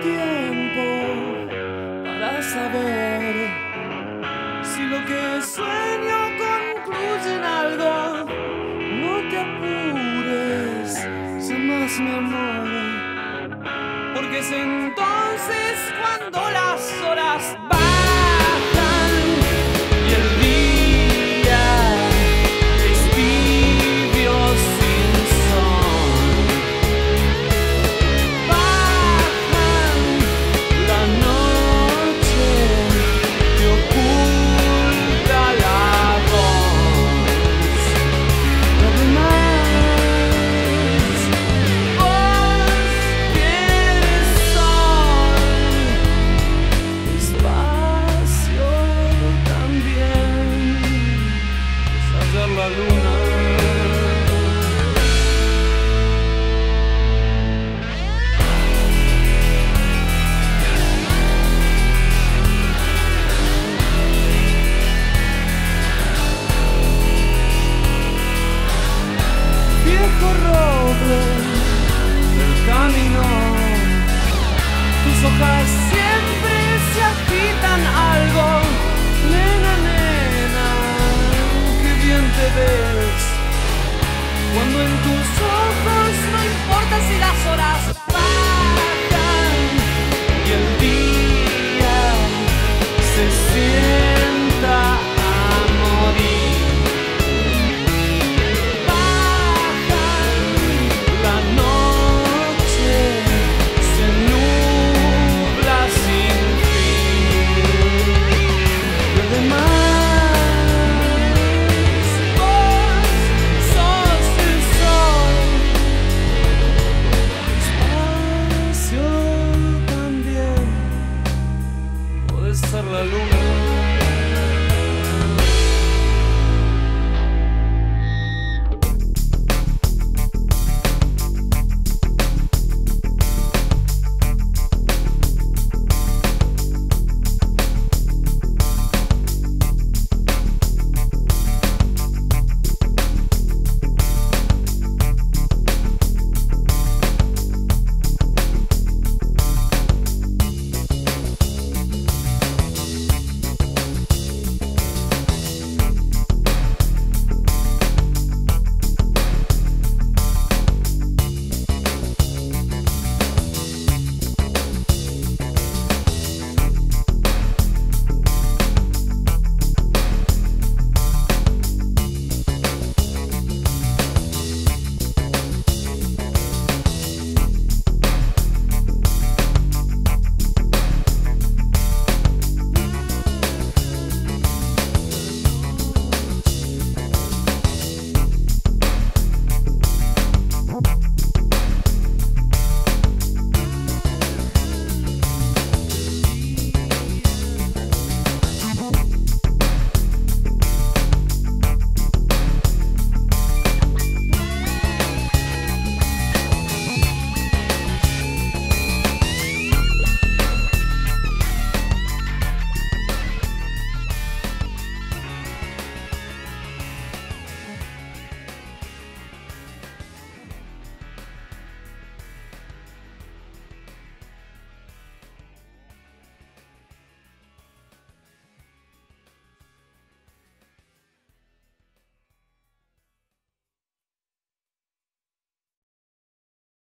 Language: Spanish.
tiempo para saber si lo que sueño concluye en algo. No te apures, jamás mi amor, porque es entonces cuando las horas van.